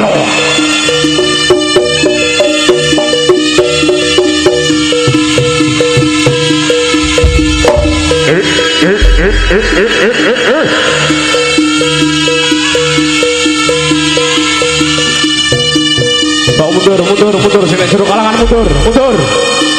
Eh eh eh eh eh eh Mundur, mundur, mundur, sini suruh kalangan mundur, mundur.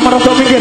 Maratão Miguel.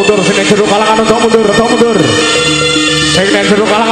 mundur sini jeruk kalangan untuk mundur untuk mundur. Sini jeruk kalangan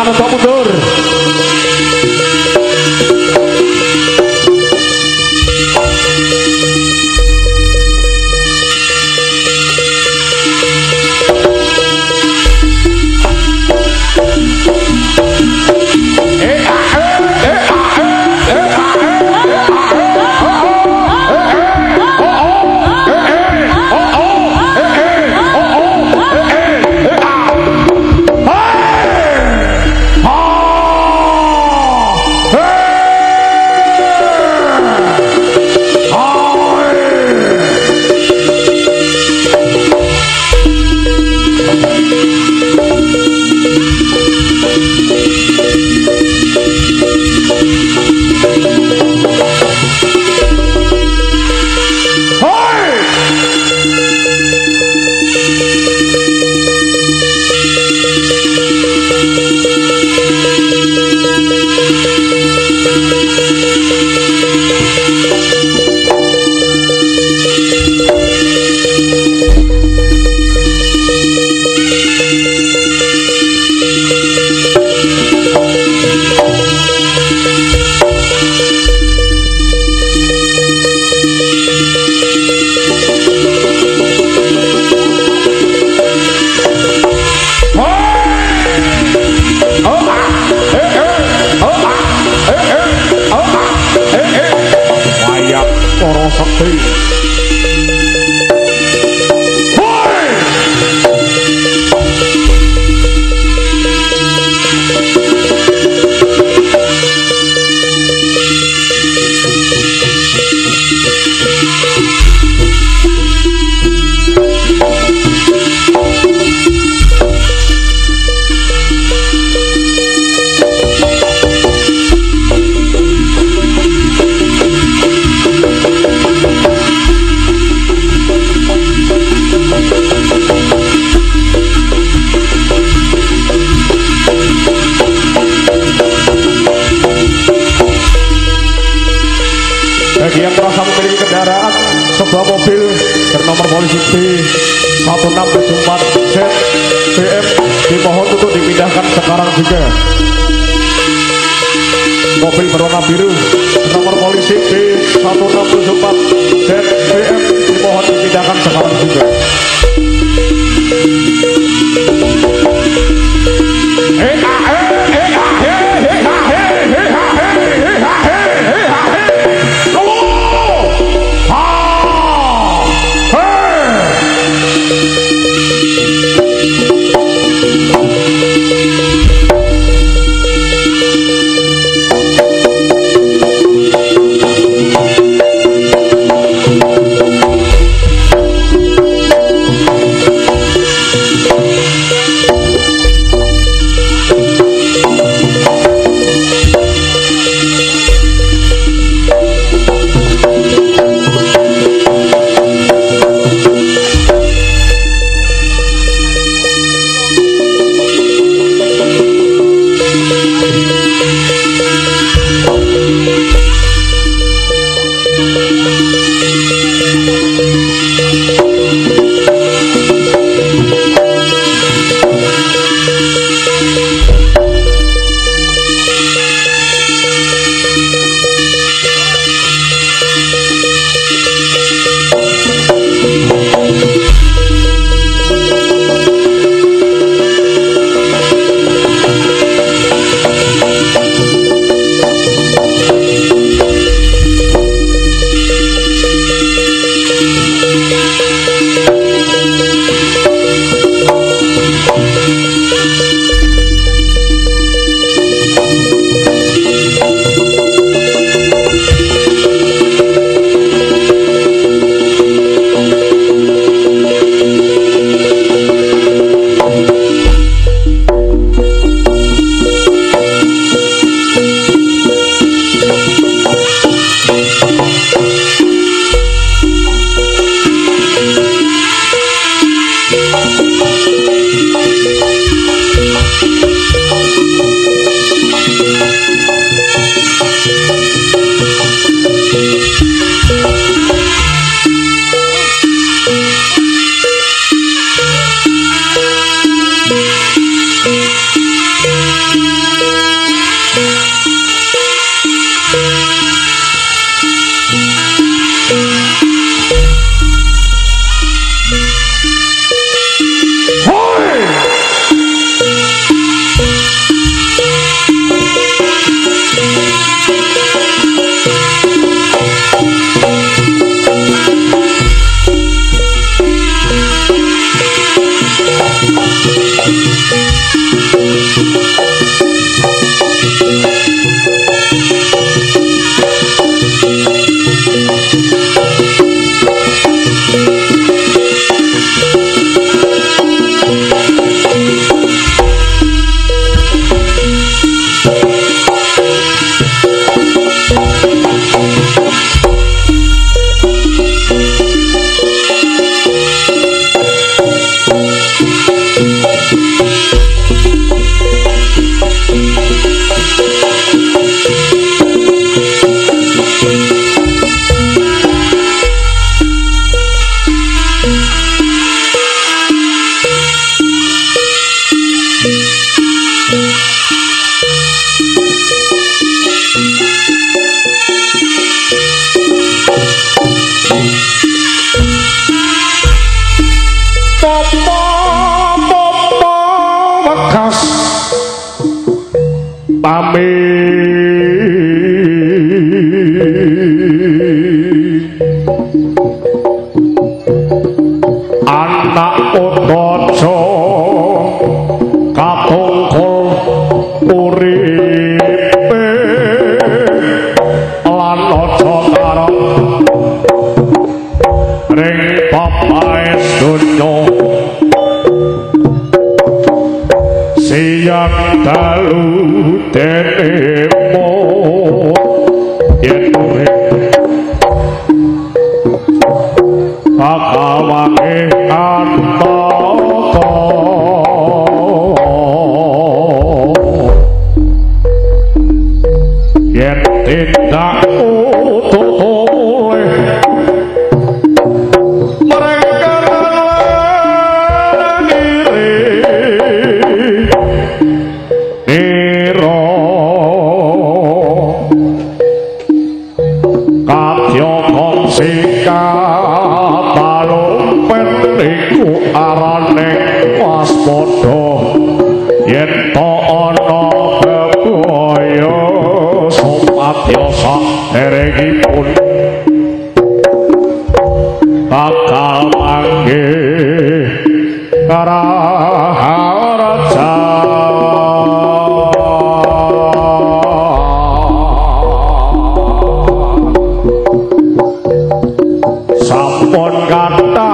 upon God.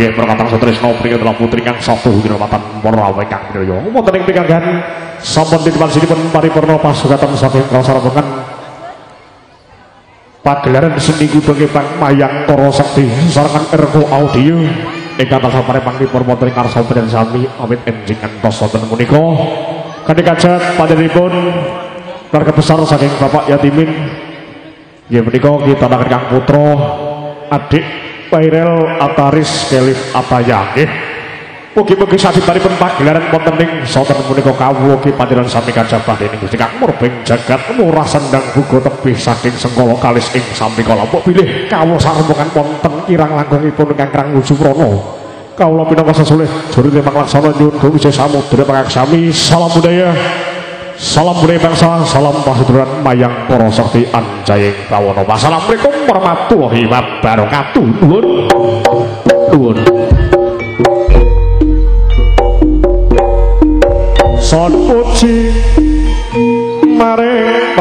Nggih perkataan Sutrisno mriki adalah putri kang satu kinamatan para ingkang pinaya. Wonten ing pikanggan sampun sinipun paripurna pasugatan saking krasa rombongan. Pagelaran seni kudu Pang Mayang Toro Sakti sarangan Erko Audio. Ingkang tansah paripangipun wonten ing karsa dan sami amit enjing antos wonten menika kanthi kajat panjenenganipun keluarga besar saking Bapak Yatimin. Ya menika kita kang putra adik Pairel Ataris Kelif Ataya nggih. Mugi-mugi sabibaripun pagelaran wonten ing sonten punika kawugi panjenengan sami kajabah dening Gusti Kang Murbeng jagat murah sendang bugo tebih saking sengkala kalis ing sami kala mbok pilih kawula sarembungan wonten kirang langgengipun ingkang Krang Wujurana. Kawula minangka sesulih juri lemang laksana nyuwun Gusti Samudra pangaksami salam budaya. Salam budaya bangsa, salam pasutran mayang para sakti anjaying prawana. Wassalamualaikum warahmatullahi wabarakatuh. Nuwun. Nuwun. Son puji maring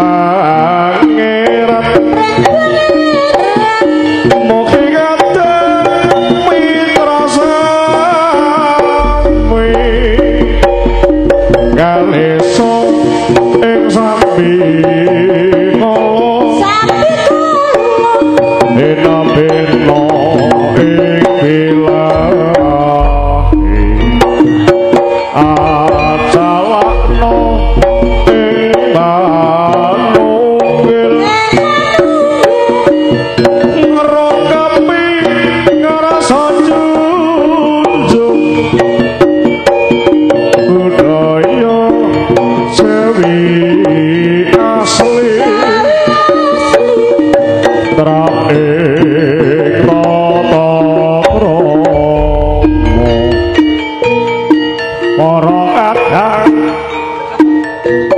រកអត្ថា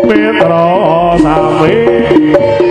មេត្រសាមី